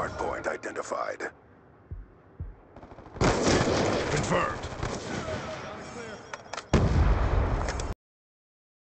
Hardpoint identified. Confirmed.